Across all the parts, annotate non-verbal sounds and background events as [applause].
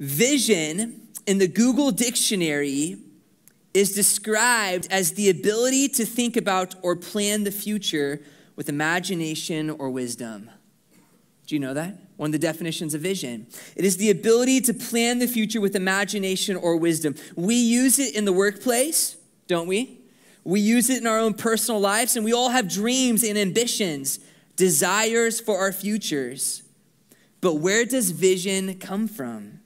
Vision in the Google Dictionary is described as the ability to think about or plan the future with imagination or wisdom. Do you know that? One of the definitions of vision. It is the ability to plan the future with imagination or wisdom. We use it in the workplace, don't we? We use it in our own personal lives, and we all have dreams and ambitions, desires for our futures. But where does vision come from?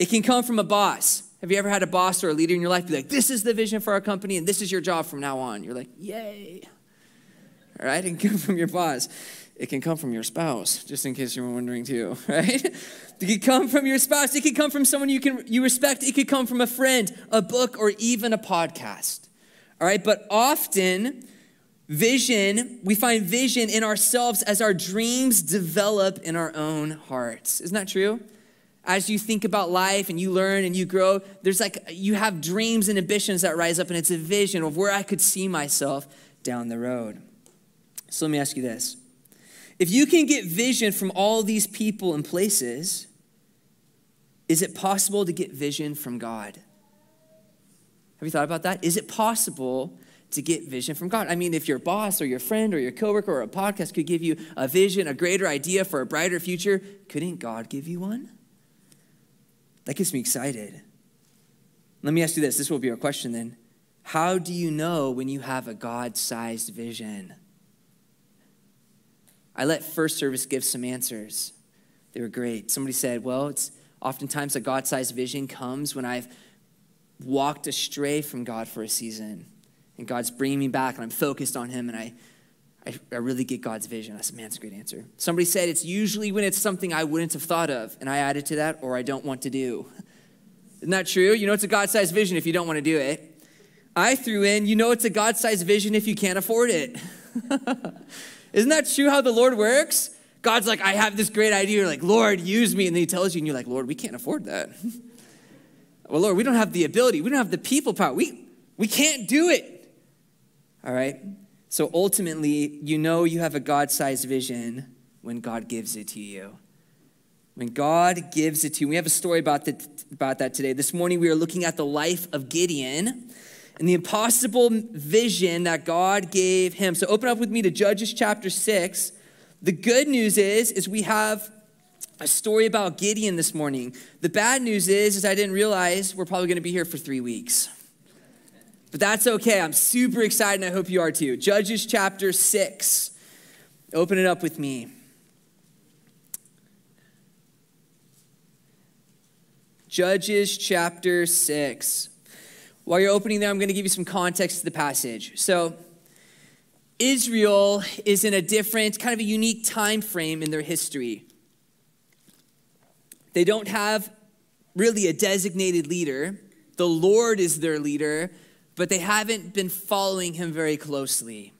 It can come from a boss. Have you ever had a boss or a leader in your life be like, this is the vision for our company and this is your job from now on? You're like, yay. All right, it can come from your boss. It can come from your spouse, just in case you were wondering too, [laughs] right? It can come from your spouse. It could come from someone you can you respect. It could come from a friend, a book, or even a podcast. All right, but often vision, we find vision in ourselves as our dreams develop in our own hearts. Isn't that true? As you think about life and you learn and you grow, there's like you have dreams and ambitions that rise up, and it's a vision of where I could see myself down the road. So let me ask you this. If you can get vision from all these people and places, is it possible to get vision from God? Have you thought about that? Is it possible to get vision from God? I mean, if your boss or your friend or your coworker or a podcast could give you a vision, a greater idea for a brighter future, couldn't God give you one? That gets me excited. Let me ask you this this will be our question then. How do you know when you have a God sized vision? I let first service give some answers. They were great. Somebody said, Well, it's oftentimes a God sized vision comes when I've walked astray from God for a season and God's bringing me back and I'm focused on Him and I, I, I, really get God's vision. I said, Man, that's a great answer. Somebody said, It's usually when it's something I wouldn't have thought of and I added to that or I don't want to do. [laughs] Isn't that true? You know, it's a God sized vision if you don't want to do it. I threw in, you know, it's a God sized vision if you can't afford it. [laughs] Isn't that true how the Lord works? God's like, I have this great idea. You're like, Lord, use me. And then he tells you, and you're like, Lord, we can't afford that. [laughs] well, Lord, we don't have the ability. We don't have the people power. We, we can't do it. All right? So ultimately, you know you have a God sized vision when God gives it to you. When God gives it to you. We have a story about that, about that today. This morning, we are looking at the life of Gideon and the impossible vision that God gave him. So open up with me to Judges chapter 6. The good news is is we have a story about Gideon this morning. The bad news is is I didn't realize we're probably going to be here for 3 weeks. But that's okay. I'm super excited and I hope you are too. Judges chapter 6. Open it up with me. Judges chapter 6. While you're opening there, I'm going to give you some context to the passage. So, Israel is in a different, kind of a unique time frame in their history. They don't have really a designated leader. The Lord is their leader, but they haven't been following him very closely.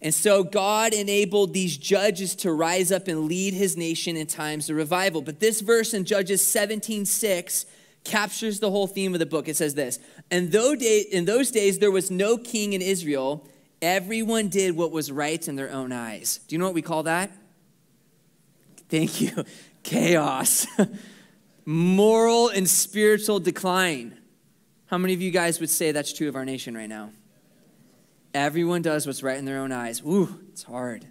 And so God enabled these judges to rise up and lead his nation in times of revival. But this verse in Judges 17 6 captures the whole theme of the book. It says this And though day, in those days there was no king in Israel, everyone did what was right in their own eyes. Do you know what we call that? Thank you. [laughs] Chaos. [laughs] Moral and spiritual decline. How many of you guys would say that's true of our nation right now? Everyone does what's right in their own eyes. Ooh, it's hard.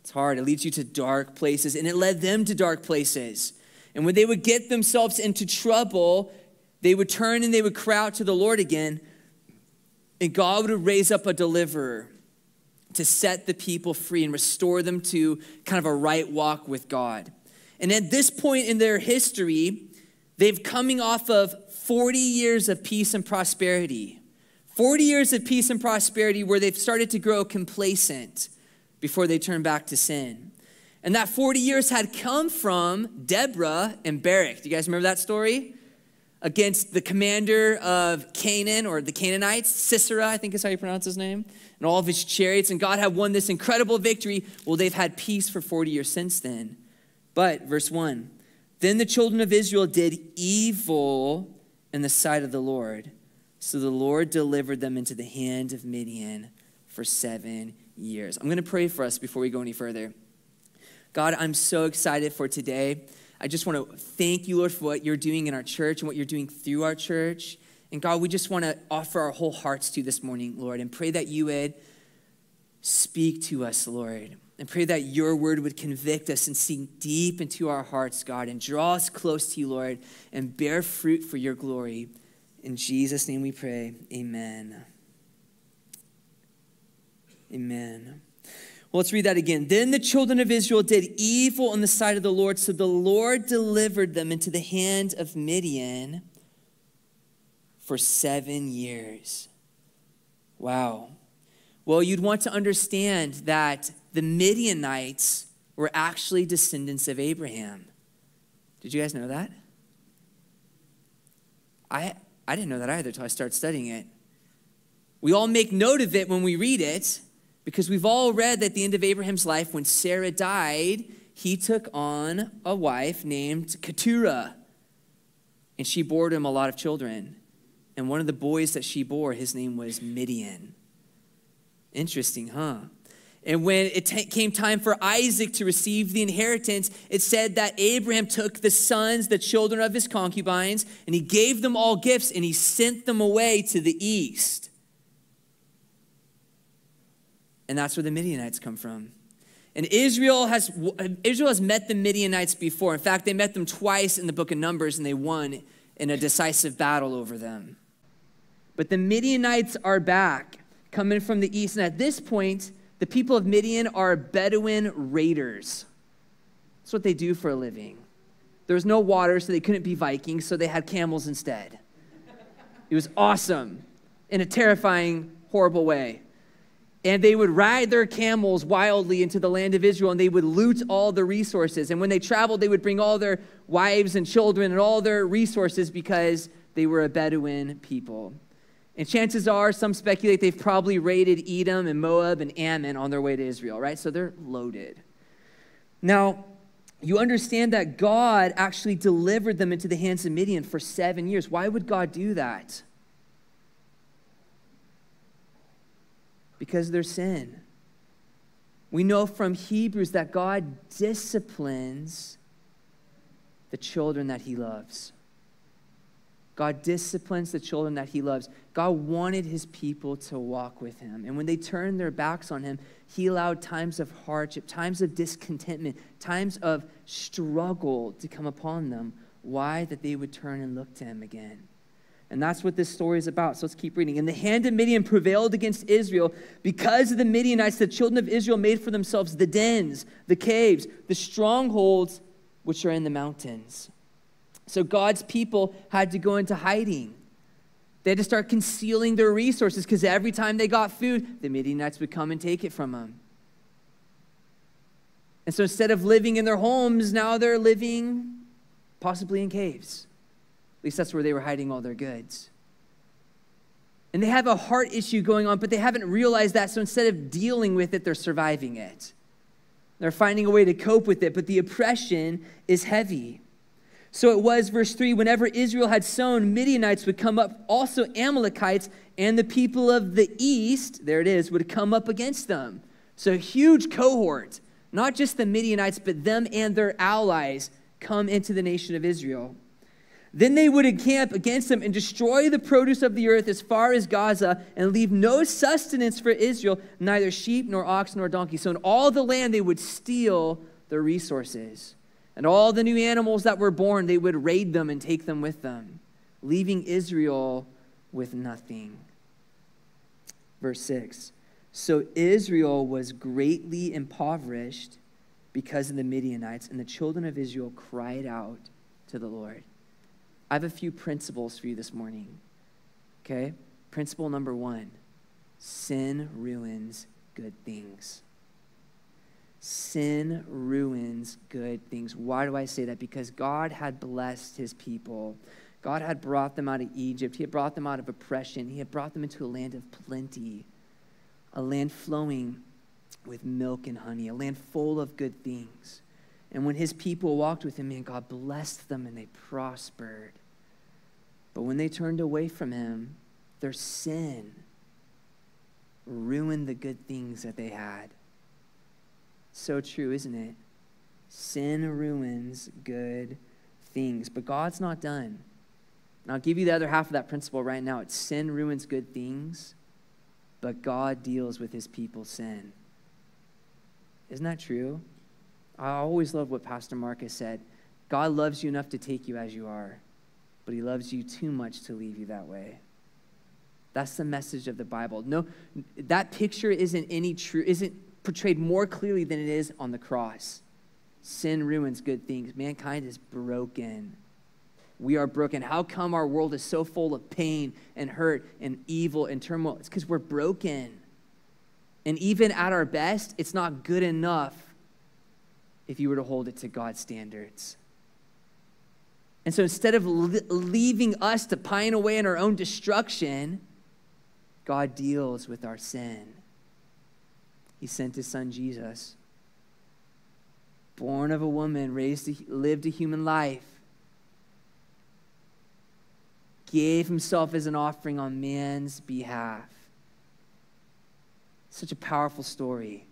It's hard. It leads you to dark places, and it led them to dark places. And when they would get themselves into trouble, they would turn and they would cry out to the Lord again, and God would raise up a deliverer to set the people free and restore them to kind of a right walk with God. And at this point in their history, they've coming off of 40 years of peace and prosperity. 40 years of peace and prosperity where they've started to grow complacent before they turn back to sin. And that 40 years had come from Deborah and Barak. Do you guys remember that story? Against the commander of Canaan or the Canaanites, Sisera, I think is how you pronounce his name, and all of his chariots. And God had won this incredible victory. Well, they've had peace for 40 years since then. But, verse 1 Then the children of Israel did evil in the sight of the Lord. So the Lord delivered them into the hand of Midian for seven years. I'm going to pray for us before we go any further. God, I'm so excited for today. I just want to thank you, Lord, for what you're doing in our church and what you're doing through our church. And God, we just want to offer our whole hearts to you this morning, Lord, and pray that you would speak to us, Lord. And pray that your word would convict us and sink deep into our hearts, God, and draw us close to you, Lord, and bear fruit for your glory. In Jesus' name we pray. Amen. Amen. Well, let's read that again. Then the children of Israel did evil in the sight of the Lord, so the Lord delivered them into the hand of Midian for seven years. Wow. Well, you'd want to understand that the Midianites were actually descendants of Abraham. Did you guys know that? I, I didn't know that either until I started studying it. We all make note of it when we read it because we've all read that at the end of Abraham's life, when Sarah died, he took on a wife named Keturah, and she bore him a lot of children. And one of the boys that she bore, his name was Midian. Interesting, huh? And when it t- came time for Isaac to receive the inheritance, it said that Abraham took the sons, the children of his concubines, and he gave them all gifts and he sent them away to the east. And that's where the Midianites come from. And Israel has, Israel has met the Midianites before. In fact, they met them twice in the book of Numbers and they won in a decisive battle over them. But the Midianites are back coming from the east. And at this point, the people of Midian are Bedouin raiders. That's what they do for a living. There was no water, so they couldn't be Vikings, so they had camels instead. It was awesome in a terrifying, horrible way. And they would ride their camels wildly into the land of Israel and they would loot all the resources. And when they traveled, they would bring all their wives and children and all their resources because they were a Bedouin people. And chances are, some speculate they've probably raided Edom and Moab and Ammon on their way to Israel, right? So they're loaded. Now, you understand that God actually delivered them into the hands of Midian for seven years. Why would God do that? Because of their sin. We know from Hebrews that God disciplines the children that he loves. God disciplines the children that he loves. God wanted his people to walk with him. And when they turned their backs on him, he allowed times of hardship, times of discontentment, times of struggle to come upon them. Why? That they would turn and look to him again. And that's what this story is about. So let's keep reading. And the hand of Midian prevailed against Israel because of the Midianites. The children of Israel made for themselves the dens, the caves, the strongholds which are in the mountains. So God's people had to go into hiding. They had to start concealing their resources because every time they got food, the Midianites would come and take it from them. And so instead of living in their homes, now they're living possibly in caves. At least that's where they were hiding all their goods. And they have a heart issue going on, but they haven't realized that. So instead of dealing with it, they're surviving it. They're finding a way to cope with it, but the oppression is heavy. So it was, verse 3 whenever Israel had sown, Midianites would come up, also Amalekites, and the people of the east, there it is, would come up against them. So a huge cohort, not just the Midianites, but them and their allies come into the nation of Israel. Then they would encamp against them and destroy the produce of the earth as far as Gaza and leave no sustenance for Israel, neither sheep nor ox nor donkey. So in all the land they would steal the resources. And all the new animals that were born, they would raid them and take them with them, leaving Israel with nothing. Verse 6 So Israel was greatly impoverished because of the Midianites, and the children of Israel cried out to the Lord. I have a few principles for you this morning. Okay? Principle number one sin ruins good things. Sin ruins good things. Why do I say that? Because God had blessed his people. God had brought them out of Egypt. He had brought them out of oppression. He had brought them into a land of plenty, a land flowing with milk and honey, a land full of good things. And when his people walked with him, man, God blessed them and they prospered. But when they turned away from him, their sin ruined the good things that they had. So true, isn't it? Sin ruins good things, but God's not done. And I'll give you the other half of that principle right now. It's sin ruins good things, but God deals with his people's sin. Isn't that true? I always love what Pastor Marcus said. God loves you enough to take you as you are, but he loves you too much to leave you that way. That's the message of the Bible. No, that picture isn't any true, isn't portrayed more clearly than it is on the cross. Sin ruins good things. Mankind is broken. We are broken. How come our world is so full of pain and hurt and evil and turmoil? It's because we're broken. And even at our best, it's not good enough if you were to hold it to God's standards. And so instead of leaving us to pine away in our own destruction, God deals with our sin. He sent his son Jesus, born of a woman, raised, to, lived a human life, gave himself as an offering on man's behalf. Such a powerful story.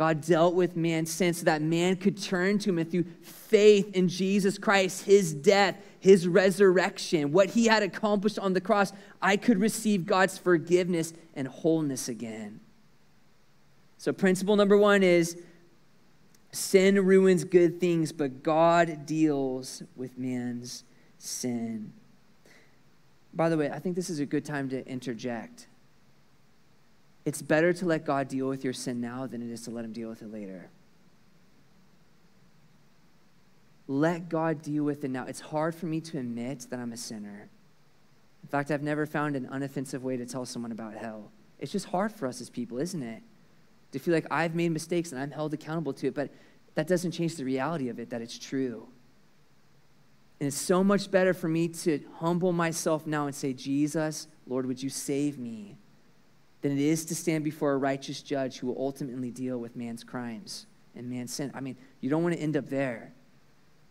God dealt with man's sin so that man could turn to him through faith in Jesus Christ, his death, his resurrection, what he had accomplished on the cross, I could receive God's forgiveness and wholeness again. So, principle number one is sin ruins good things, but God deals with man's sin. By the way, I think this is a good time to interject. It's better to let God deal with your sin now than it is to let him deal with it later. Let God deal with it now. It's hard for me to admit that I'm a sinner. In fact, I've never found an unoffensive way to tell someone about hell. It's just hard for us as people, isn't it? To feel like I've made mistakes and I'm held accountable to it, but that doesn't change the reality of it that it's true. And it's so much better for me to humble myself now and say, Jesus, Lord, would you save me? Than it is to stand before a righteous judge who will ultimately deal with man's crimes and man's sin. I mean, you don't want to end up there.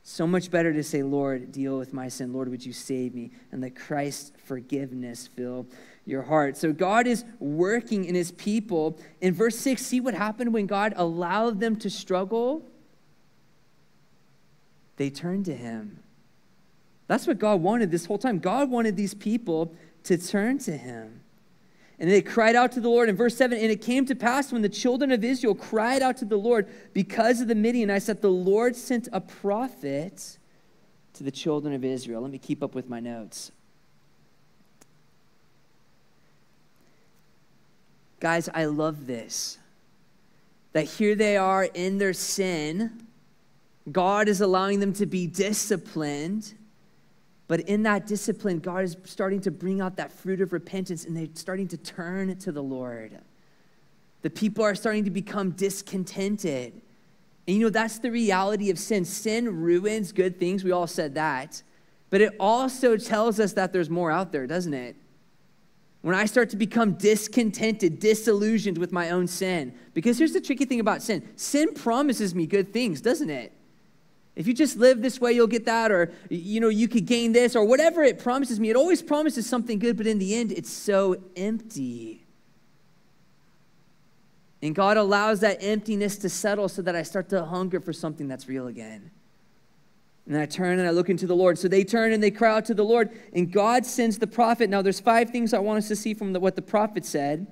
So much better to say, Lord, deal with my sin. Lord, would you save me? And let Christ's forgiveness fill your heart. So God is working in his people. In verse 6, see what happened when God allowed them to struggle? They turned to him. That's what God wanted this whole time. God wanted these people to turn to him. And they cried out to the Lord. In verse 7, and it came to pass when the children of Israel cried out to the Lord because of the Midianites that the Lord sent a prophet to the children of Israel. Let me keep up with my notes. Guys, I love this. That here they are in their sin. God is allowing them to be disciplined. But in that discipline, God is starting to bring out that fruit of repentance and they're starting to turn to the Lord. The people are starting to become discontented. And you know, that's the reality of sin. Sin ruins good things. We all said that. But it also tells us that there's more out there, doesn't it? When I start to become discontented, disillusioned with my own sin. Because here's the tricky thing about sin sin promises me good things, doesn't it? If you just live this way, you'll get that, or you know, you could gain this, or whatever it promises me. It always promises something good, but in the end, it's so empty. And God allows that emptiness to settle so that I start to hunger for something that's real again. And I turn and I look into the Lord. So they turn and they cry out to the Lord, and God sends the prophet. Now, there's five things I want us to see from the, what the prophet said.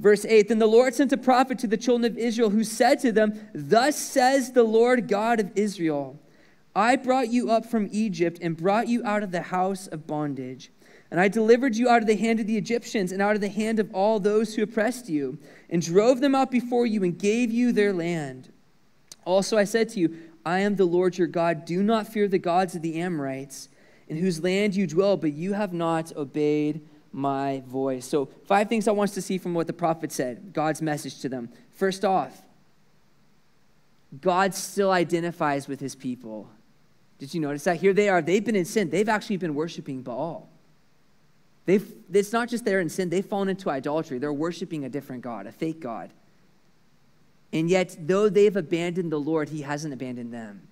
Verse 8 Then the Lord sent a prophet to the children of Israel who said to them, Thus says the Lord God of Israel. I brought you up from Egypt and brought you out of the house of bondage. And I delivered you out of the hand of the Egyptians and out of the hand of all those who oppressed you, and drove them out before you and gave you their land. Also, I said to you, I am the Lord your God. Do not fear the gods of the Amorites, in whose land you dwell, but you have not obeyed my voice. So, five things I want us to see from what the prophet said God's message to them. First off, God still identifies with his people. Did you notice that? Here they are. They've been in sin. They've actually been worshiping Baal. They've, it's not just they're in sin, they've fallen into idolatry. They're worshiping a different God, a fake God. And yet, though they've abandoned the Lord, He hasn't abandoned them.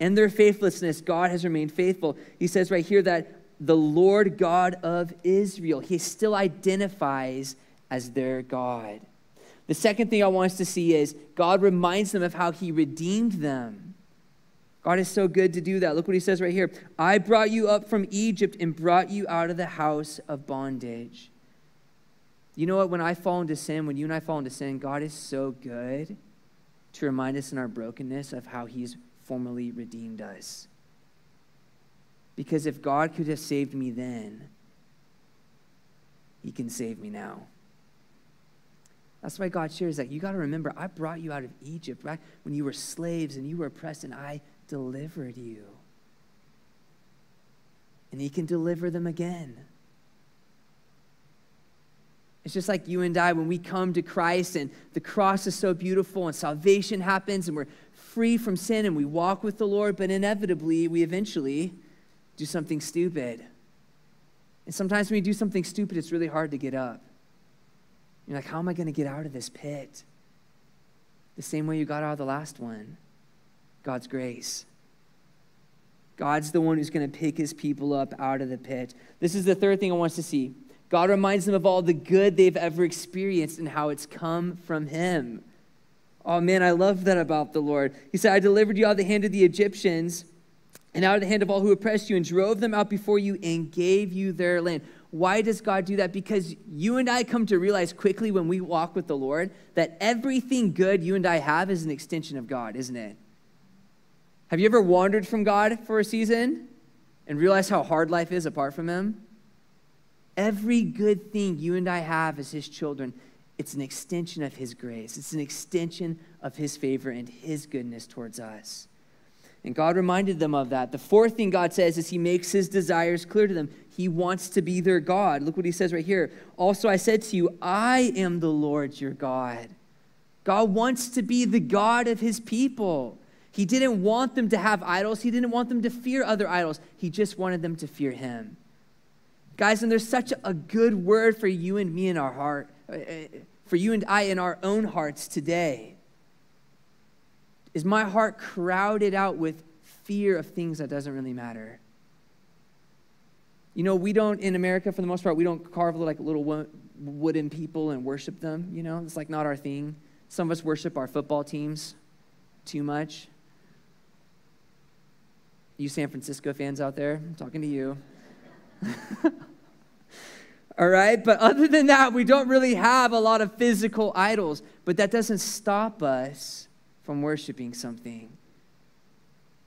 In their faithlessness, God has remained faithful. He says right here that the Lord God of Israel, He still identifies as their God. The second thing I want us to see is God reminds them of how he redeemed them. God is so good to do that. Look what he says right here I brought you up from Egypt and brought you out of the house of bondage. You know what? When I fall into sin, when you and I fall into sin, God is so good to remind us in our brokenness of how he's formerly redeemed us. Because if God could have saved me then, he can save me now. That's why God shares that. You got to remember, I brought you out of Egypt, right? When you were slaves and you were oppressed, and I delivered you. And He can deliver them again. It's just like you and I when we come to Christ and the cross is so beautiful and salvation happens and we're free from sin and we walk with the Lord, but inevitably we eventually do something stupid. And sometimes when we do something stupid, it's really hard to get up. You're like, how am I going to get out of this pit? The same way you got out of the last one God's grace. God's the one who's going to pick his people up out of the pit. This is the third thing I want us to see. God reminds them of all the good they've ever experienced and how it's come from him. Oh man, I love that about the Lord. He said, I delivered you out of the hand of the Egyptians and out of the hand of all who oppressed you and drove them out before you and gave you their land. Why does God do that? Because you and I come to realize quickly when we walk with the Lord that everything good you and I have is an extension of God, isn't it? Have you ever wandered from God for a season and realized how hard life is apart from Him? Every good thing you and I have as His children, it's an extension of His grace. It's an extension of His favor and His goodness towards us. And God reminded them of that. The fourth thing God says is He makes His desires clear to them. He wants to be their God. Look what he says right here. Also, I said to you, I am the Lord your God. God wants to be the God of his people. He didn't want them to have idols, he didn't want them to fear other idols. He just wanted them to fear him. Guys, and there's such a good word for you and me in our heart, uh, uh, for you and I in our own hearts today. Is my heart crowded out with fear of things that doesn't really matter? You know, we don't, in America, for the most part, we don't carve like little wooden people and worship them. You know, it's like not our thing. Some of us worship our football teams too much. You San Francisco fans out there, I'm talking to you. [laughs] All right, but other than that, we don't really have a lot of physical idols. But that doesn't stop us from worshiping something.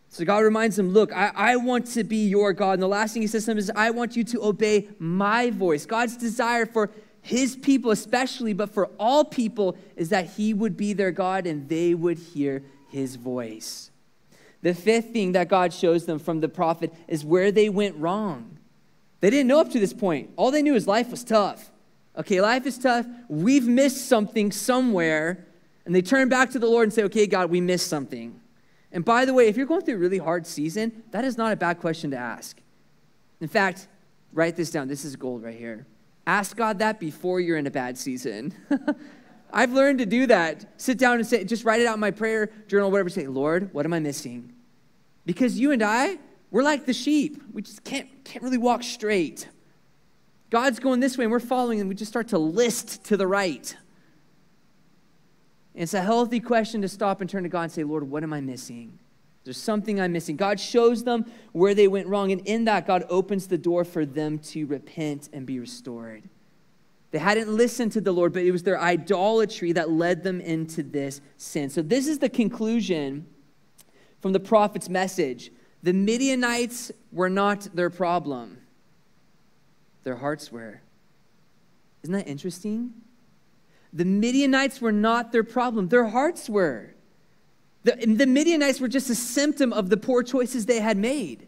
So God reminds them, Look, I, I want to be your God. And the last thing he says to them is, I want you to obey my voice. God's desire for his people, especially, but for all people, is that he would be their God and they would hear his voice. The fifth thing that God shows them from the prophet is where they went wrong. They didn't know up to this point. All they knew is life was tough. Okay, life is tough. We've missed something somewhere. And they turn back to the Lord and say, Okay, God, we missed something. And by the way, if you're going through a really hard season, that is not a bad question to ask. In fact, write this down. This is gold right here. Ask God that before you're in a bad season. [laughs] I've learned to do that. Sit down and say, just write it out in my prayer journal, whatever. Say, Lord, what am I missing? Because you and I, we're like the sheep. We just can't, can't really walk straight. God's going this way and we're following, and we just start to list to the right. And it's a healthy question to stop and turn to God and say, Lord, what am I missing? There's something I'm missing. God shows them where they went wrong, and in that, God opens the door for them to repent and be restored. They hadn't listened to the Lord, but it was their idolatry that led them into this sin. So, this is the conclusion from the prophet's message. The Midianites were not their problem, their hearts were. Isn't that interesting? The Midianites were not their problem, their hearts were. The, the Midianites were just a symptom of the poor choices they had made.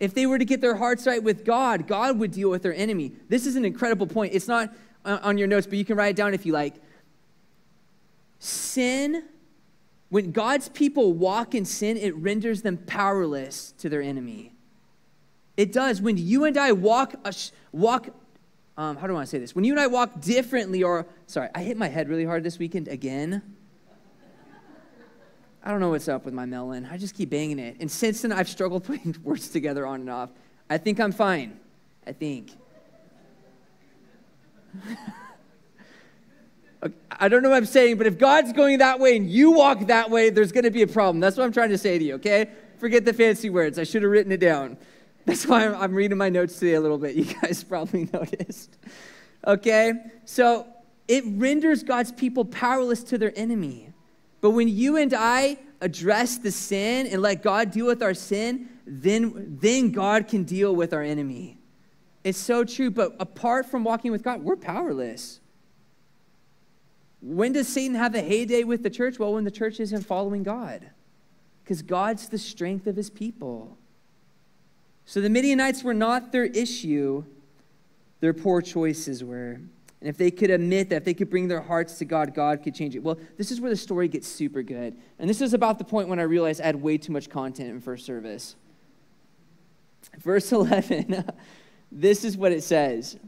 If they were to get their hearts right with God, God would deal with their enemy. This is an incredible point. It's not on your notes, but you can write it down if you like. Sin, when God's people walk in sin, it renders them powerless to their enemy. It does. When you and I walk, walk um, how do I want to say this? When you and I walk differently, or, sorry, I hit my head really hard this weekend again. I don't know what's up with my melon. I just keep banging it. And since then, I've struggled [laughs] putting words together on and off. I think I'm fine. I think. [laughs] I don't know what I'm saying, but if God's going that way and you walk that way, there's going to be a problem. That's what I'm trying to say to you, okay? Forget the fancy words. I should have written it down. [laughs] That's why I'm, reading my notes today a little bit. You guys probably noticed. Okay? So it renders God's people powerless to their enemy. But when you and I address the sin and let God deal with our sin, then, then God can deal with our enemy. It's so true. But apart from walking with God, we're powerless. When does Satan have a heyday with the church? Well, when the church isn't following God, because God's the strength of his people. So the Midianites were not their issue, their poor choices were. And if they could admit that, if they could bring their hearts to God, God could change it. Well, this is where the story gets super good. And this is about the point when I realized I had way too much content in first service. Verse [laughs] 11, this is what it says.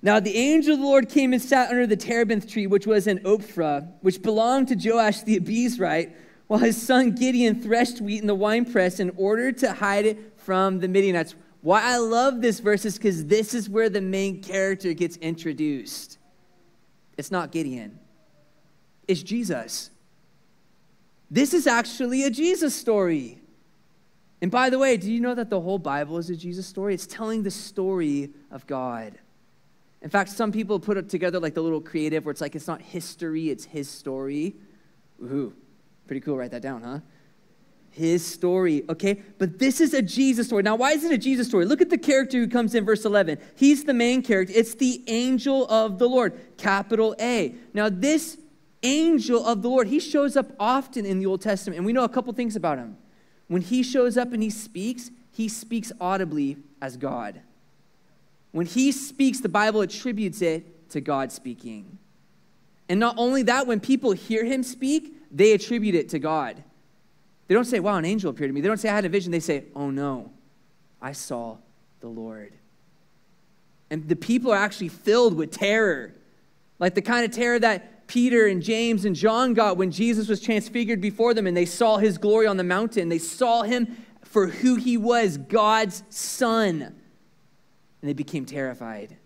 Now the angel of the Lord came and sat under the terebinth tree, which was in Ophrah, which belonged to Joash the Abiezrite, while his son Gideon threshed wheat in the winepress in order to hide it from the Midianites. Why I love this verse is because this is where the main character gets introduced. It's not Gideon, it's Jesus. This is actually a Jesus story. And by the way, do you know that the whole Bible is a Jesus story? It's telling the story of God. In fact, some people put it together like the little creative where it's like it's not history, it's his story. Ooh, pretty cool. Write that down, huh? His story, okay? But this is a Jesus story. Now, why is it a Jesus story? Look at the character who comes in verse 11. He's the main character. It's the angel of the Lord, capital A. Now, this angel of the Lord, he shows up often in the Old Testament, and we know a couple things about him. When he shows up and he speaks, he speaks audibly as God. When he speaks, the Bible attributes it to God speaking. And not only that, when people hear him speak, they attribute it to God. They don't say, wow, an angel appeared to me. They don't say, I had a vision. They say, oh no, I saw the Lord. And the people are actually filled with terror, like the kind of terror that Peter and James and John got when Jesus was transfigured before them and they saw his glory on the mountain. They saw him for who he was, God's son and they became terrified.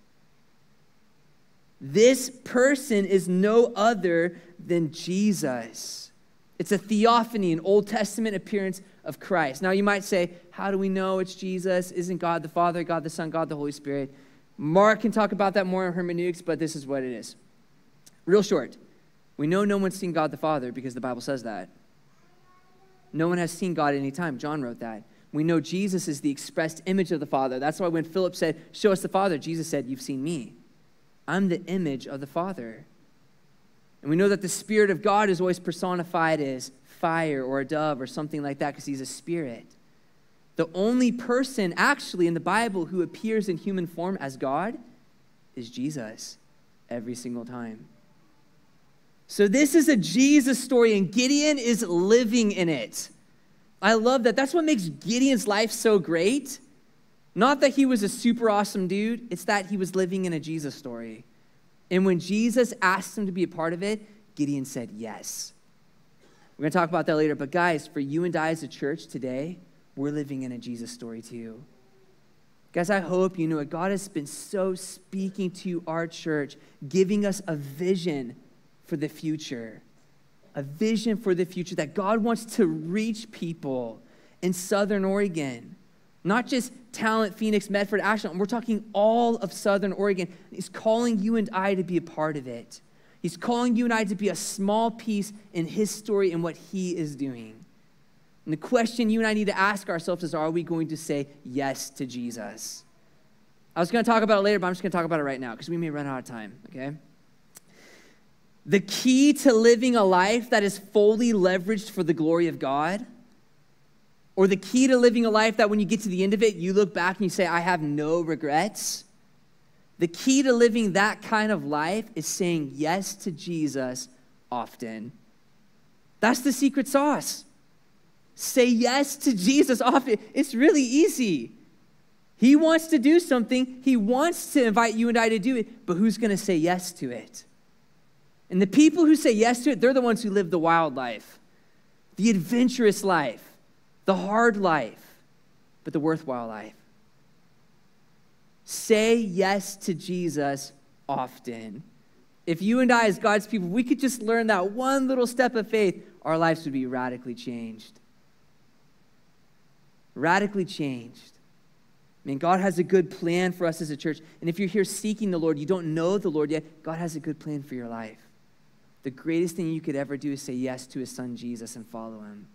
This person is no other than Jesus. It's a theophany, an Old Testament appearance of Christ. Now, you might say, How do we know it's Jesus? Isn't God the Father, God the Son, God the Holy Spirit? Mark can talk about that more in hermeneutics, but this is what it is. Real short. We know no one's seen God the Father because the Bible says that. No one has seen God at any time. John wrote that. We know Jesus is the expressed image of the Father. That's why when Philip said, Show us the Father, Jesus said, You've seen me. I'm the image of the Father. And we know that the Spirit of God is always personified as fire or a dove or something like that because he's a spirit. The only person actually in the Bible who appears in human form as God is Jesus every single time. So, this is a Jesus story, and Gideon is living in it. I love that. That's what makes Gideon's life so great. Not that he was a super awesome dude, it's that he was living in a Jesus story. And when Jesus asked him to be a part of it, Gideon said yes. We're going to talk about that later. But guys, for you and I as a church today, we're living in a Jesus story too. Guys, I hope you know it. God has been so speaking to our church, giving us a vision for the future a vision for the future that God wants to reach people in Southern Oregon. Not just Talent, Phoenix, Medford, Ashland. We're talking all of Southern Oregon. He's calling you and I to be a part of it. He's calling you and I to be a small piece in his story and what he is doing. And the question you and I need to ask ourselves is are we going to say yes to Jesus? I was going to talk about it later, but I'm just going to talk about it right now because we may run out of time, okay? The key to living a life that is fully leveraged for the glory of God, or the key to living a life that when you get to the end of it, you look back and you say, I have no regrets. The key to living that kind of life is saying yes to Jesus often. That's the secret sauce. Say yes to Jesus often. It's really easy. He wants to do something, He wants to invite you and I to do it, but who's going to say yes to it? And the people who say yes to it, they're the ones who live the wild life, the adventurous life, the hard life, but the worthwhile life. Say yes to Jesus often. If you and I, as God's people, we could just learn that one little step of faith, our lives would be radically changed. Radically changed. I mean, God has a good plan for us as a church. And if you're here seeking the Lord, you don't know the Lord yet, God has a good plan for your life. The greatest thing you could ever do is say yes to his son Jesus and follow him.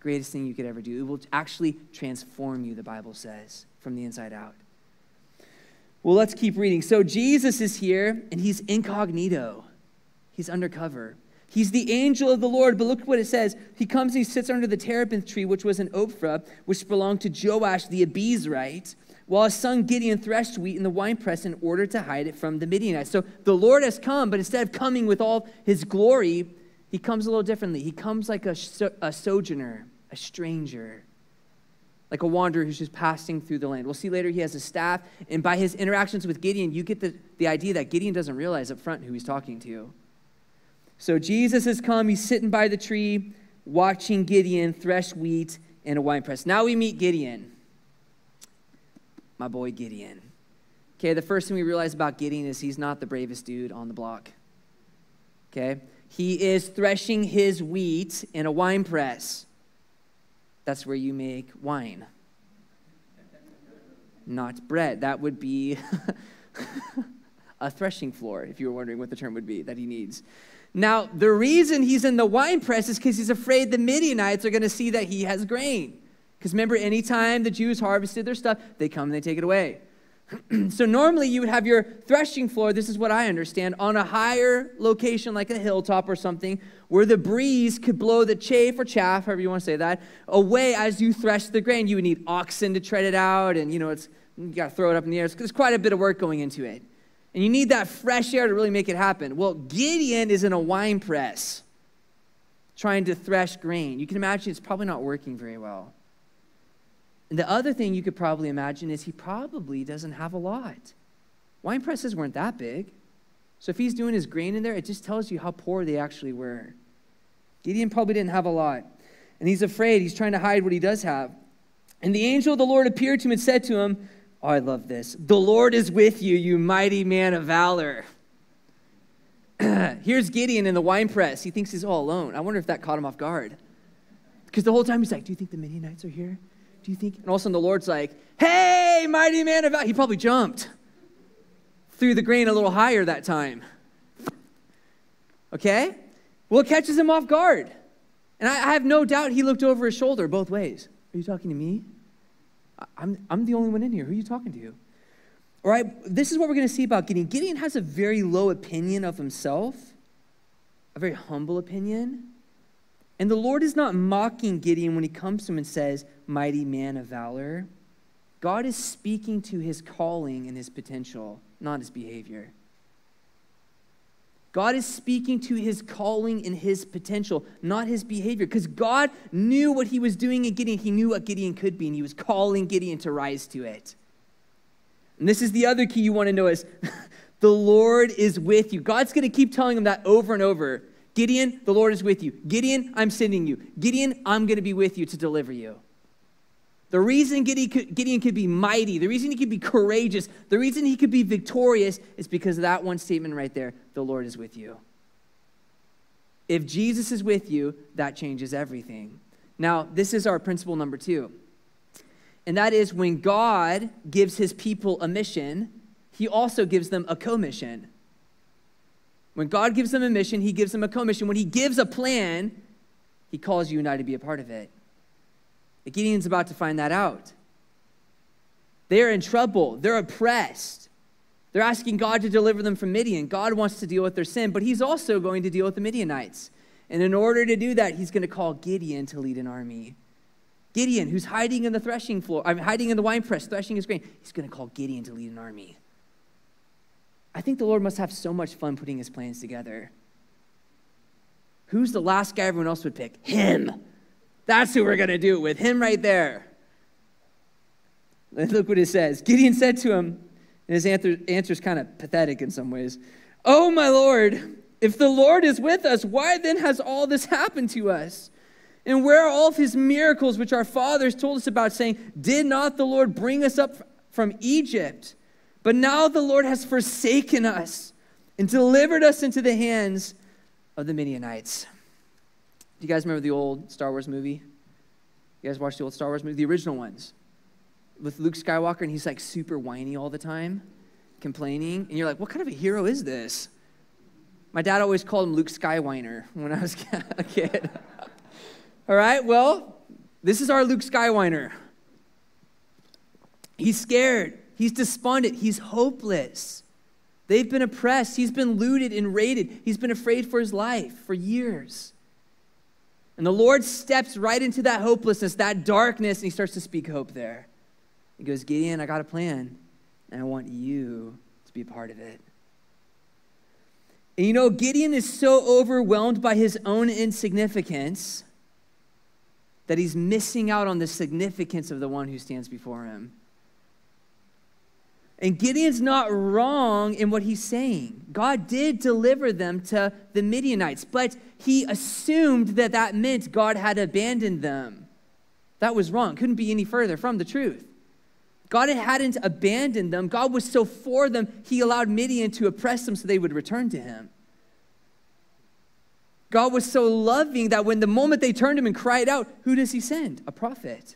Greatest thing you could ever do. It will actually transform you, the Bible says, from the inside out. Well, let's keep reading. So Jesus is here and he's incognito. He's undercover. He's the angel of the Lord, but look what it says. He comes and he sits under the terebinth tree, which was an Ophrah, which belonged to Joash the Abiezrite, while his son Gideon threshed wheat in the winepress in order to hide it from the Midianites. So the Lord has come, but instead of coming with all his glory, he comes a little differently. He comes like a, a sojourner, a stranger, like a wanderer who's just passing through the land. We'll see later he has a staff, and by his interactions with Gideon, you get the, the idea that Gideon doesn't realize up front who he's talking to. So Jesus has come. He's sitting by the tree, watching Gideon thresh wheat in a wine press. Now we meet Gideon, my boy Gideon. Okay, the first thing we realize about Gideon is he's not the bravest dude on the block. Okay, he is threshing his wheat in a wine press. That's where you make wine, not bread. That would be [laughs] a threshing floor, if you were wondering what the term would be that he needs. Now, the reason he's in the wine press is because he's afraid the Midianites are going to see that he has grain. Because remember, anytime the Jews harvested their stuff, they come and they take it away. [clears throat] so normally you would have your threshing floor, this is what I understand, on a higher location like a hilltop or something, where the breeze could blow the chaff or chaff, however you want to say that, away as you thresh the grain. You would need oxen to tread it out, and you know, it's you got to throw it up in the air. There's quite a bit of work going into it. And you need that fresh air to really make it happen. Well, Gideon is in a wine press trying to thresh grain. You can imagine it's probably not working very well. And the other thing you could probably imagine is he probably doesn't have a lot. Wine presses weren't that big. So if he's doing his grain in there, it just tells you how poor they actually were. Gideon probably didn't have a lot. And he's afraid. He's trying to hide what he does have. And the angel of the Lord appeared to him and said to him, Oh, I love this. The Lord is with you, you mighty man of valor. [clears throat] Here's Gideon in the wine press. He thinks he's all alone. I wonder if that caught him off guard. Because the whole time he's like, Do you think the Midianites are here? Do you think? And all of a sudden the Lord's like, Hey, mighty man of. He probably jumped, threw the grain a little higher that time. Okay? Well, it catches him off guard. And I, I have no doubt he looked over his shoulder both ways. Are you talking to me? I'm, I'm the only one in here. Who are you talking to? All right, this is what we're going to see about Gideon. Gideon has a very low opinion of himself, a very humble opinion. And the Lord is not mocking Gideon when he comes to him and says, Mighty man of valor. God is speaking to his calling and his potential, not his behavior. God is speaking to his calling and his potential, not his behavior. Because God knew what he was doing in Gideon. He knew what Gideon could be, and he was calling Gideon to rise to it. And this is the other key you want to know is [laughs] the Lord is with you. God's going to keep telling him that over and over. Gideon, the Lord is with you. Gideon, I'm sending you. Gideon, I'm going to be with you to deliver you. The reason Gideon could, Gideon could be mighty, the reason he could be courageous, the reason he could be victorious is because of that one statement right there the Lord is with you. If Jesus is with you, that changes everything. Now, this is our principle number two. And that is when God gives his people a mission, he also gives them a commission. When God gives them a mission, he gives them a commission. When he gives a plan, he calls you and I to be a part of it. Gideon's about to find that out. They're in trouble, they're oppressed. They're asking God to deliver them from Midian. God wants to deal with their sin, but He's also going to deal with the Midianites. And in order to do that, He's going to call Gideon to lead an army. Gideon, who's hiding in the threshing floor, I'm hiding in the wine press, threshing his grain, he's going to call Gideon to lead an army. I think the Lord must have so much fun putting his plans together. Who's the last guy everyone else would pick? Him. That's who we're going to do it with, him right there. And look what it says. Gideon said to him, and his answer is kind of pathetic in some ways. Oh, my Lord, if the Lord is with us, why then has all this happened to us? And where are all of his miracles which our fathers told us about, saying, Did not the Lord bring us up from Egypt? But now the Lord has forsaken us and delivered us into the hands of the Midianites. Do you guys remember the old Star Wars movie? You guys watched the old Star Wars movie? The original ones with Luke Skywalker, and he's like super whiny all the time, complaining. And you're like, what kind of a hero is this? My dad always called him Luke Skywiner when I was [laughs] a kid. all right, well, this is our Luke Skywiner. He's scared, he's despondent, he's hopeless. They've been oppressed, he's been looted and raided, he's been afraid for his life for years. And the Lord steps right into that hopelessness, that darkness, and he starts to speak hope there. He goes, Gideon, I got a plan, and I want you to be part of it. And you know, Gideon is so overwhelmed by his own insignificance that he's missing out on the significance of the one who stands before him. And Gideon's not wrong in what he's saying. God did deliver them to the Midianites, but he assumed that that meant God had abandoned them. That was wrong. Couldn't be any further from the truth. God hadn't abandoned them. God was so for them, he allowed Midian to oppress them so they would return to him. God was so loving that when the moment they turned him and cried out, who does he send? A prophet.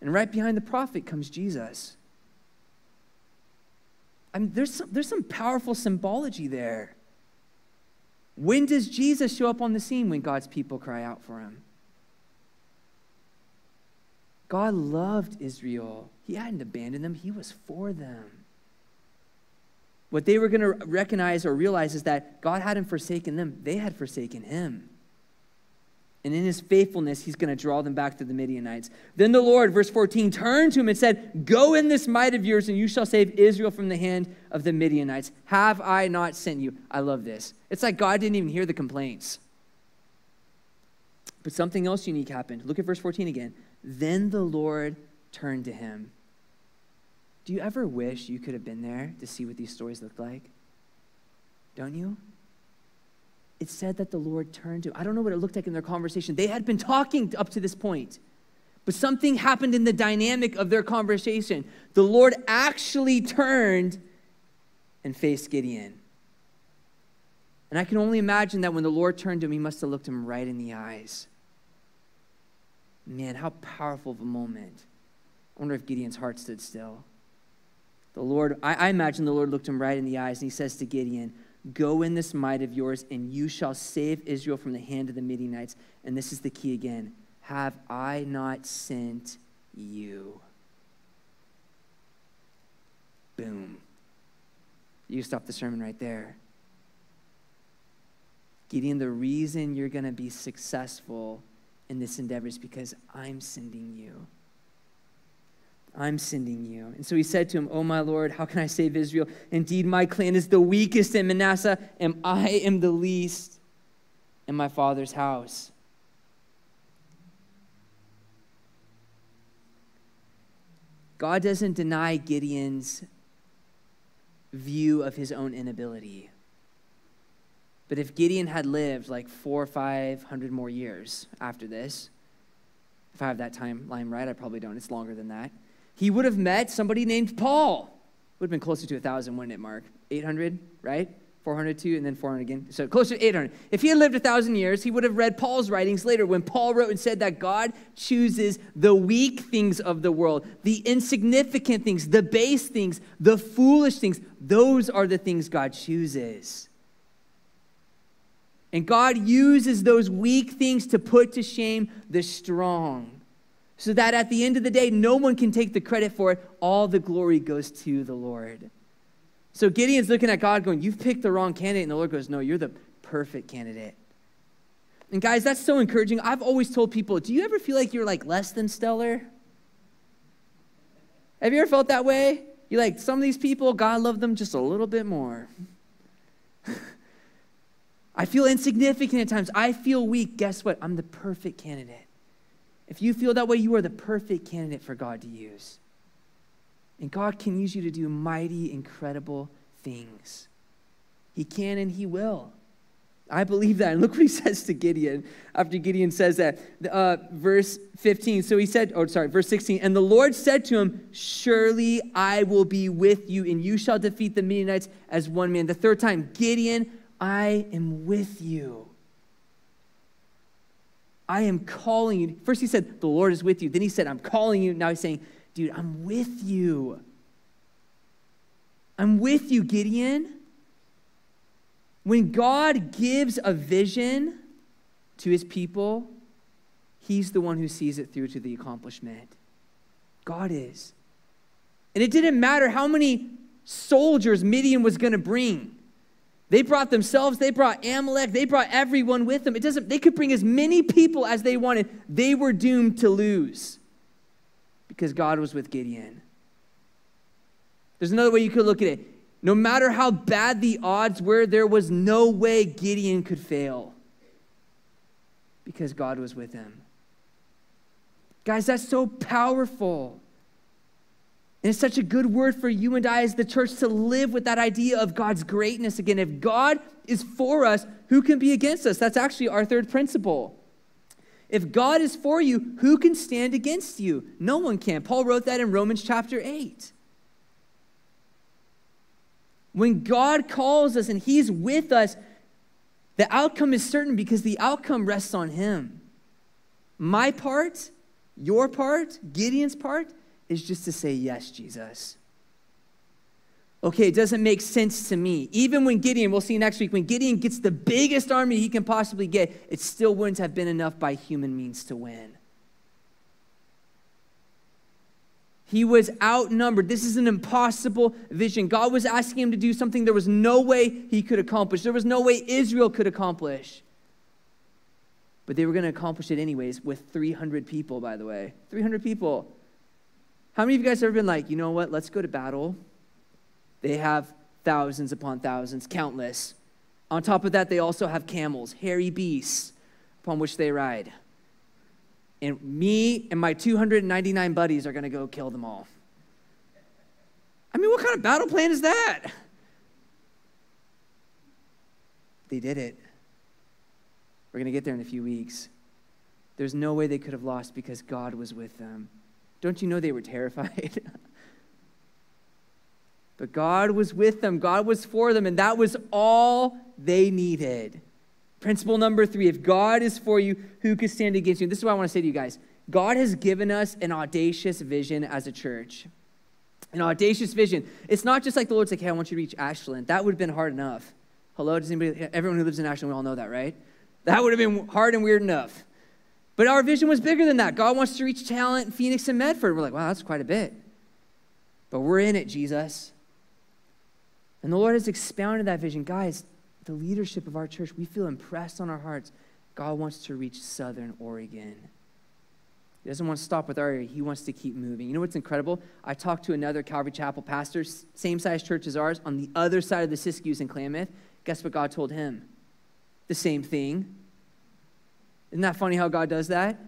And right behind the prophet comes Jesus. I mean, there's some, there's some powerful symbology there. When does Jesus show up on the scene when God's people cry out for him? God loved Israel. He hadn't abandoned them, He was for them. What they were going to recognize or realize is that God hadn't forsaken them, they had forsaken Him. And in his faithfulness, he's going to draw them back to the Midianites. Then the Lord, verse 14, turned to him and said, Go in this might of yours, and you shall save Israel from the hand of the Midianites. Have I not sent you? I love this. It's like God didn't even hear the complaints. But something else unique happened. Look at verse 14 again. Then the Lord turned to him. Do you ever wish you could have been there to see what these stories looked like? Don't you? It said that the Lord turned to. I don't know what it looked like in their conversation. They had been talking up to this point, but something happened in the dynamic of their conversation. The Lord actually turned and faced Gideon. And I can only imagine that when the Lord turned to him, he must have looked him right in the eyes. Man, how powerful of a moment. I wonder if Gideon's heart stood still. The Lord, I, I imagine the Lord looked him right in the eyes and he says to Gideon, Go in this might of yours, and you shall save Israel from the hand of the Midianites. And this is the key again Have I not sent you? Boom. You stop the sermon right there. Gideon, the reason you're going to be successful in this endeavor is because I'm sending you. I'm sending you. And so he said to him, Oh, my Lord, how can I save Israel? Indeed, my clan is the weakest in Manasseh, and I am the least in my father's house. God doesn't deny Gideon's view of his own inability. But if Gideon had lived like four or five hundred more years after this, if I have that timeline right, I probably don't. It's longer than that he would have met somebody named Paul. Would have been closer to a 1,000, wouldn't it, Mark? 800, right? 402 and then 400 again. So closer to 800. If he had lived a thousand years, he would have read Paul's writings later when Paul wrote and said that God chooses the weak things of the world, the insignificant things, the base things, the foolish things. Those are the things God chooses. And God uses those weak things to put to shame the strong so that at the end of the day, no one can take the credit for it. All the glory goes to the Lord. So Gideon's looking at God going, You've picked the wrong candidate. And the Lord goes, No, you're the perfect candidate. And guys, that's so encouraging. I've always told people, Do you ever feel like you're like less than stellar? Have you ever felt that way? You're like, some of these people, God loved them just a little bit more. [laughs] I feel insignificant at times. I feel weak. Guess what? I'm the perfect candidate. If you feel that way, you are the perfect candidate for God to use. And God can use you to do mighty, incredible things. He can and He will. I believe that. And look what he [laughs] says to Gideon after Gideon says that. Uh, verse 15. So he said, oh, sorry, verse 16. And the Lord said to him, Surely I will be with you, and you shall defeat the Midianites as one man. The third time, Gideon, I am with you. I am calling you. First, he said, The Lord is with you. Then he said, I'm calling you. Now he's saying, Dude, I'm with you. I'm with you, Gideon. When God gives a vision to his people, he's the one who sees it through to the accomplishment. God is. And it didn't matter how many soldiers Midian was going to bring. They brought themselves, they brought Amalek, they brought everyone with them. It doesn't they could bring as many people as they wanted. They were doomed to lose because God was with Gideon. There's another way you could look at it. No matter how bad the odds were, there was no way Gideon could fail because God was with him. Guys, that's so powerful. And it's such a good word for you and I as the church to live with that idea of God's greatness again. If God is for us, who can be against us? That's actually our third principle. If God is for you, who can stand against you? No one can. Paul wrote that in Romans chapter 8. When God calls us and He's with us, the outcome is certain because the outcome rests on Him. My part, your part, Gideon's part, is just to say, Yes, Jesus. Okay, it doesn't make sense to me. Even when Gideon, we'll see next week, when Gideon gets the biggest army he can possibly get, it still wouldn't have been enough by human means to win. He was outnumbered. This is an impossible vision. God was asking him to do something there was no way he could accomplish. There was no way Israel could accomplish. But they were going to accomplish it anyways with 300 people, by the way. 300 people. How many of you guys have ever been like, you know what, let's go to battle? They have thousands upon thousands, countless. On top of that, they also have camels, hairy beasts upon which they ride and me and my 299 buddies are going to go kill them all. I mean, what kind of battle plan is that? They did it. We're going to get there in a few weeks. There's no way they could have lost because God was with them. Don't you know they were terrified? [laughs] but God was with them, God was for them, and that was all they needed. Principle number three if God is for you, who can stand against you? This is what I want to say to you guys God has given us an audacious vision as a church. An audacious vision. It's not just like the Lord's like, hey, I want you to reach Ashland. That would have been hard enough. Hello, does anybody, everyone who lives in Ashland, we all know that, right? That would have been hard and weird enough. But our vision was bigger than that. God wants to reach Talent, Phoenix and Medford. We're like, wow, that's quite a bit. But we're in it, Jesus. And the Lord has expounded that vision. Guys, the leadership of our church, we feel impressed on our hearts. God wants to reach Southern Oregon. He doesn't want to stop with our area. He wants to keep moving. You know what's incredible? I talked to another Calvary Chapel pastor, same size church as ours, on the other side of the Siskiyous in Klamath. Guess what God told him? The same thing. Isn't that funny how God does that?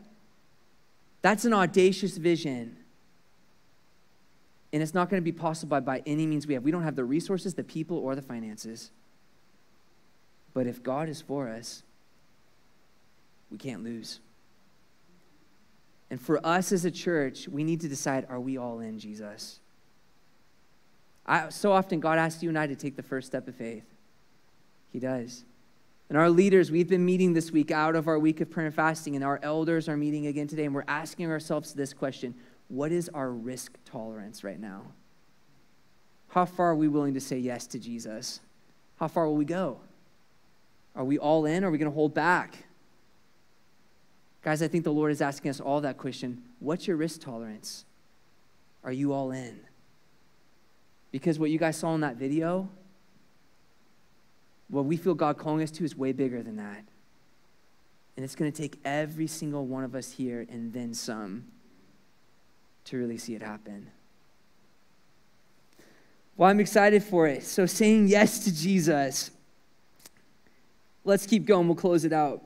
That's an audacious vision. And it's not going to be possible by, by any means we have. We don't have the resources, the people, or the finances. But if God is for us, we can't lose. And for us as a church, we need to decide are we all in Jesus? I, so often, God asks you and I to take the first step of faith. He does. And our leaders, we've been meeting this week out of our week of prayer and fasting, and our elders are meeting again today, and we're asking ourselves this question What is our risk tolerance right now? How far are we willing to say yes to Jesus? How far will we go? Are we all in? Or are we going to hold back? Guys, I think the Lord is asking us all that question What's your risk tolerance? Are you all in? Because what you guys saw in that video, what we feel God calling us to is way bigger than that. And it's going to take every single one of us here and then some to really see it happen. Well, I'm excited for it. So, saying yes to Jesus. Let's keep going. We'll close it out.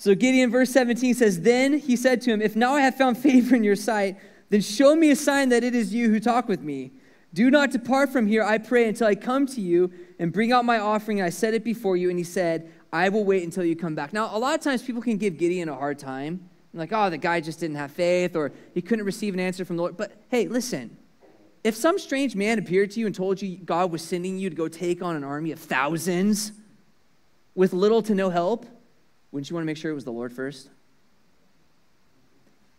So Gideon, verse 17 says, Then he said to him, If now I have found favor in your sight, then show me a sign that it is you who talk with me. Do not depart from here, I pray, until I come to you and bring out my offering. I set it before you. And he said, I will wait until you come back. Now, a lot of times people can give Gideon a hard time. Like, oh, the guy just didn't have faith or he couldn't receive an answer from the Lord. But hey, listen, if some strange man appeared to you and told you God was sending you to go take on an army of thousands with little to no help, wouldn't you want to make sure it was the Lord first?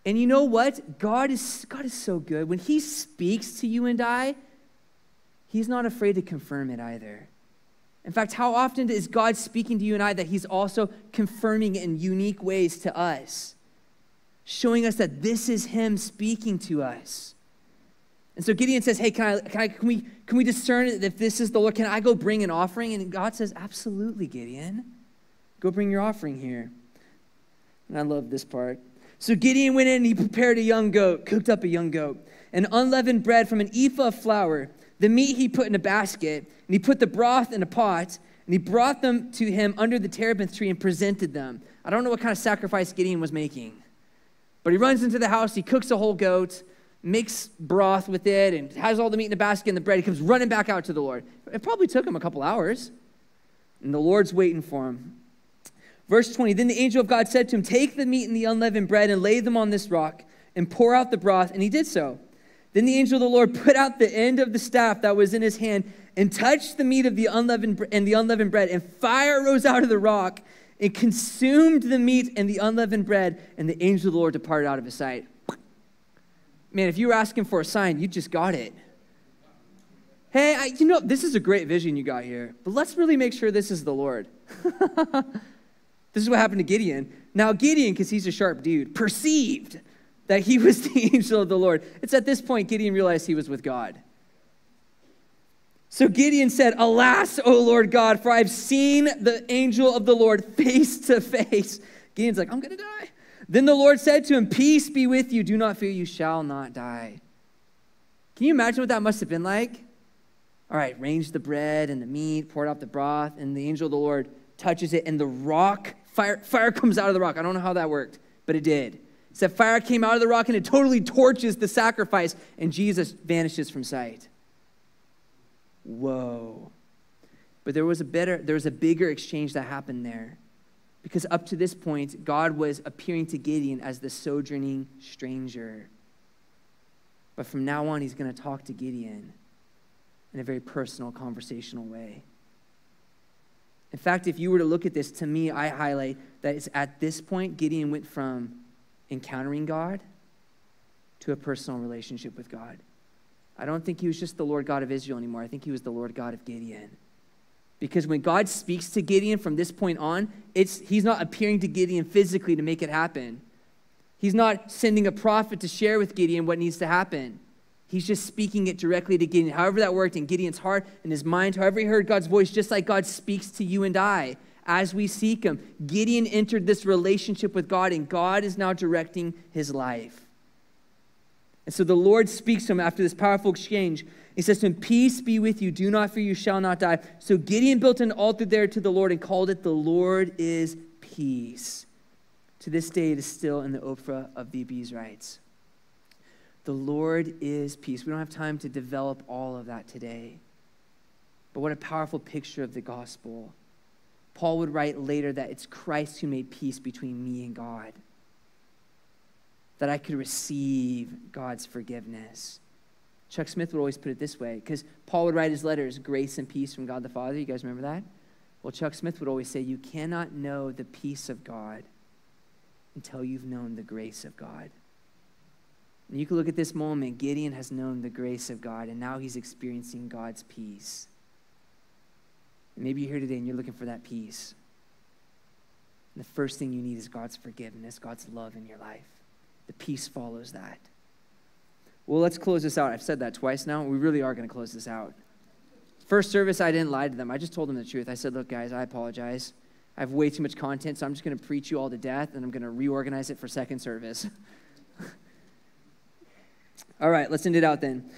And you know what? God is, God is so good. When He speaks to you and I, He's not afraid to confirm it either. In fact, how often is God speaking to you and I that He's also confirming in unique ways to us, showing us that this is Him speaking to us? And so Gideon says, Hey, can, I, can, I, can, we, can we discern if this is the Lord? Can I go bring an offering? And God says, Absolutely, Gideon. Go bring your offering here. And I love this part. So Gideon went in and he prepared a young goat, cooked up a young goat, and unleavened bread from an ephah of flour. The meat he put in a basket, and he put the broth in a pot, and he brought them to him under the terebinth tree and presented them. I don't know what kind of sacrifice Gideon was making, but he runs into the house, he cooks a whole goat, makes broth with it, and has all the meat in the basket and the bread. He comes running back out to the Lord. It probably took him a couple hours, and the Lord's waiting for him. Verse 20 Then the angel of God said to him, Take the meat and the unleavened bread and lay them on this rock and pour out the broth. And he did so. Then the angel of the Lord [laughs] put out the end of the staff that was in his hand and touched the meat of the unleavened and the unleavened bread, and fire rose out of the rock and consumed the meat and the unleavened bread, and the angel of the Lord departed out of his sight. Man, if you were asking for a sign, you just got it. Hey, I, you know, this is a great vision you got here, but let's really make sure this is the Lord. [laughs] This is what happened to Gideon. Now, Gideon, because he's a sharp dude, perceived that he was [laughs] the angel of the Lord. It's at this point Gideon realized he was with God. So Gideon said, Alas, O Lord God, for I've seen the angel of the Lord face to face. Gideon's like, I'm going to die. Then the Lord said to him, Peace be with you. Do not fear, you shall not die. Can you imagine what that must have been like? All right, arrange the bread and the meat, poured out the broth, and the angel of the Lord touches it, and the rock Fire, fire comes out of the rock. I don't know how that worked, but it did. It said fire came out of the rock and it totally torches the sacrifice, and Jesus vanishes from sight. Whoa. But there was a better, there was a bigger exchange that happened there. Because up to this point, God was appearing to Gideon as the sojourning stranger. But from now on, he's going to talk to Gideon in a very personal, conversational way. In fact, if you were to look at this, to me, I highlight that it's at this point Gideon went from encountering God to a personal relationship with God. I don't think he was just the Lord God of Israel anymore. I think he was the Lord God of Gideon. Because when God speaks to Gideon from this point on, it's, he's not appearing to Gideon physically to make it happen. He's not sending a prophet to share with Gideon what needs to happen. He's just speaking it directly to Gideon. However, that worked in Gideon's heart and his mind, however, he heard God's voice, just like God speaks to you and I as we seek him. Gideon entered this relationship with God, and God is now directing his life. And so the Lord speaks to him after this powerful exchange. He says to him, Peace be with you. Do not fear, you shall not die. So Gideon built an altar there to the Lord and called it, The Lord is Peace. To this day, it is still in the Ophrah of the Abiezrites. The Lord is peace. We don't have time to develop all of that today. But what a powerful picture of the gospel. Paul would write later that it's Christ who made peace between me and God, that I could receive God's forgiveness. Chuck Smith would always put it this way because Paul would write his letters, grace and peace from God the Father. You guys remember that? Well, Chuck Smith would always say, You cannot know the peace of God until you've known the grace of God. And you can look at this moment. Gideon has known the grace of God, and now he's experiencing God's peace. And maybe you're here today and you're looking for that peace. And the first thing you need is God's forgiveness, God's love in your life. The peace follows that. Well, let's close this out. I've said that twice now. We really are going to close this out. First service, I didn't lie to them. I just told them the truth. I said, Look, guys, I apologize. I have way too much content, so I'm just going to preach you all to death, and I'm going to reorganize it for second service. [laughs] All right, let's end it out then.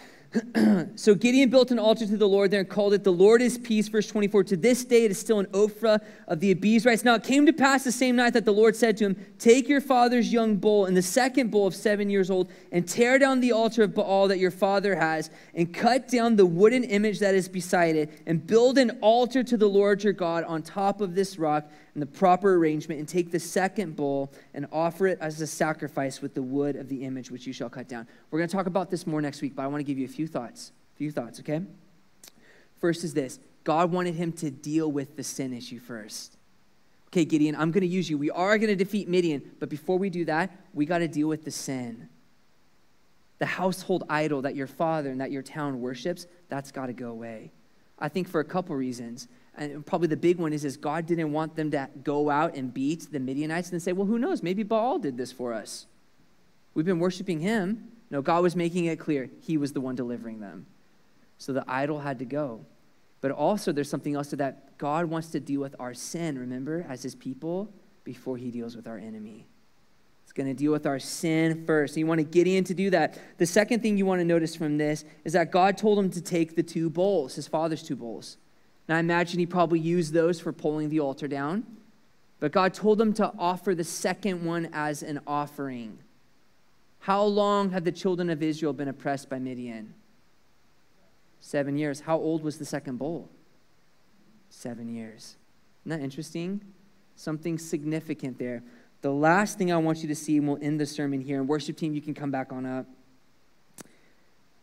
[clears throat] so Gideon built an altar to the Lord there and called it, The Lord is Peace. Verse 24. To this day, it is still an Ophrah of the Abiezrites. Now it came to pass the same night that the Lord said to him, Take your father's young bull and the second bull of seven years old, and tear down the altar of Baal that your father has, and cut down the wooden image that is beside it, and build an altar to the Lord your God on top of this rock in the proper arrangement, and take the second bull and offer it as a sacrifice with the wood of the image which you shall cut down. We're going to talk about this more next week, but I want to give you a few thoughts. A few thoughts, okay? First is this God wanted him to deal with the sin issue first. Okay, Gideon, I'm going to use you. We are going to defeat Midian, but before we do that, we got to deal with the sin. The household idol that your father and that your town worships, that's got to go away. I think for a couple reasons and probably the big one is, is God didn't want them to go out and beat the Midianites and say, well, who knows? Maybe Baal did this for us. We've been worshiping him. No, God was making it clear he was the one delivering them. So the idol had to go. But also, there's something else to that God wants to deal with our sin, remember, as his people, before he deals with our enemy. It's going to deal with our sin first. you want to get in to do that. The second thing you want to notice from this is that God told him to take the two bowls, his father's two bowls. Now, I imagine he probably used those for pulling the altar down. But God told him to offer the second one as an offering. How long had the children of Israel been oppressed by Midian? Seven years. How old was the second bowl? Seven years. Isn't that interesting? Something significant there. The last thing I want you to see, and we'll end the sermon here, and worship team, you can come back on up.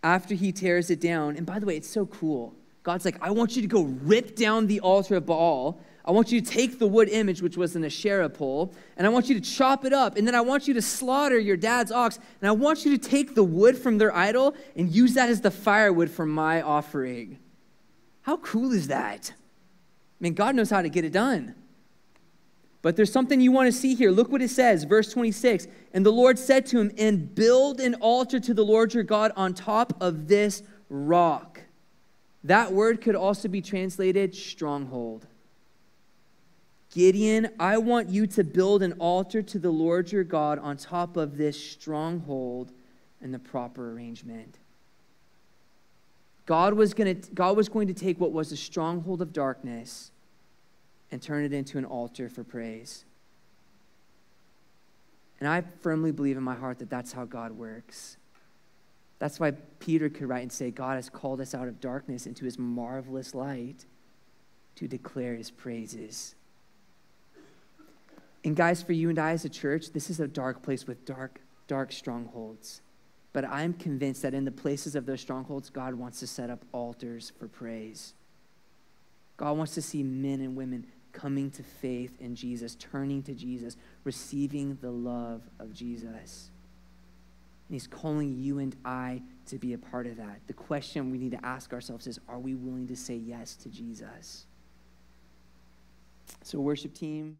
After he tears it down, and by the way, it's so cool. God's like, I want you to go rip down the altar of Baal. I want you to take the wood image, which was an Asherah pole, and I want you to chop it up. And then I want you to slaughter your dad's ox. And I want you to take the wood from their idol and use that as the firewood for my offering. How cool is that? I mean, God knows how to get it done. But there's something you want to see here. Look what it says, verse 26. And the Lord said to him, And build an altar to the Lord your God on top of this rock. That word could also be translated stronghold. Gideon, I want you to build an altar to the Lord your God on top of this stronghold and the proper arrangement. God was, gonna, God was going to take what was a stronghold of darkness and turn it into an altar for praise. And I firmly believe in my heart that that's how God works. That's why Peter could write and say, God has called us out of darkness into his marvelous light to declare his praises. And guys, for you and I as a church, this is a dark place with dark, dark strongholds. But I'm convinced that in the places of those strongholds, God wants to set up altars for praise. God wants to see men and women coming to faith in Jesus, turning to Jesus, receiving the love of Jesus. And he's calling you and I to be a part of that. The question we need to ask ourselves is are we willing to say yes to Jesus? So, worship team.